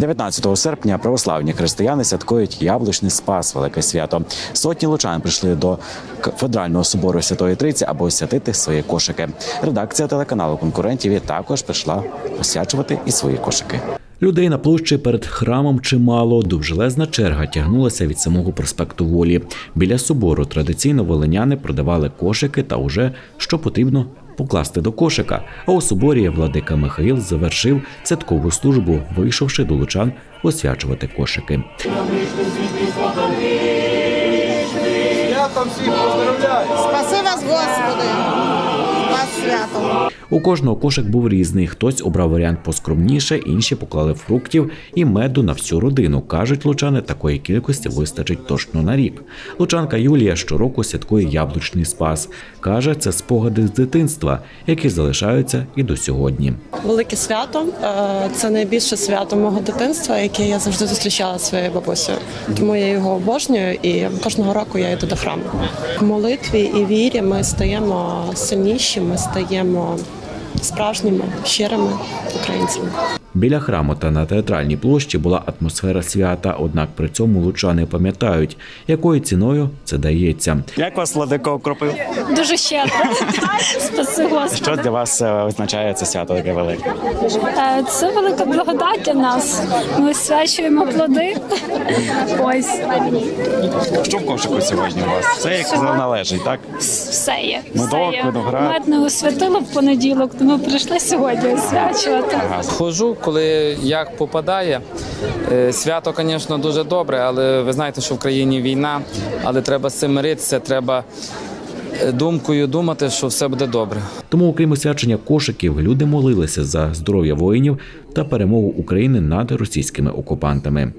19 серпня православні християни святкують яблучний спас, велике свято. Сотні лучан прийшли до кафедрального собору Святої Трійці, аби освятити свої кошики. Редакція телеканалу конкурентів також прийшла освячувати і свої кошики. Людей на площі перед храмом чимало. Довжелезна черга тягнулася від самого проспекту Волі. Біля собору традиційно волиняни продавали кошики та уже що потрібно покласти до кошика. А у соборі владика Михаїл завершив цяткову службу, вийшовши до лучан освячувати кошики. Всіх поздравляю! Спаси вас, Господи! Вас святом! У кожного кошик був різний. Хтось обрав варіант поскромніше, інші поклали фруктів і меду на всю родину. кажуть лучани, такої кількості вистачить точно на рік. Лучанка Юлія щороку святкує яблучний спас. каже, це спогади з дитинства, які залишаються і до сьогодні. Велике свято Е, це найбільше свято мого дитинства, яке я завжди зустрічала своєю бабусею. Тому я його обожнюю і кожного року я йду до храму. В молитві і вірі ми стаємо сильніші, ми стаємо справжніми, щирими українцями. Біля храму та на театральній площі була атмосфера свята, однак при цьому лучани пам'ятають, якою ціною це дається. Як вас владико окропив? Дуже щедро. Спаси Господи. Що для вас е, означає це свято таке велике? Е, Це велика благодать для нас. Ми свячуємо плоди. Ось Що в кошику сьогодні у вас? Все як належить, так? все є. Медок, Все є. виноград. Мед не освятили в понеділок, тому прийшли сьогодні освячувати. Хожу, коли як попадає. Е, Свято, звісно, дуже добре, але ви знаєте, що в країні війна, але треба з цим миритися, треба е, думкою думати, що все буде добре. Тому, окрім освячення кошиків, люди молилися за здоров'я воїнів та перемогу України над російськими окупантами.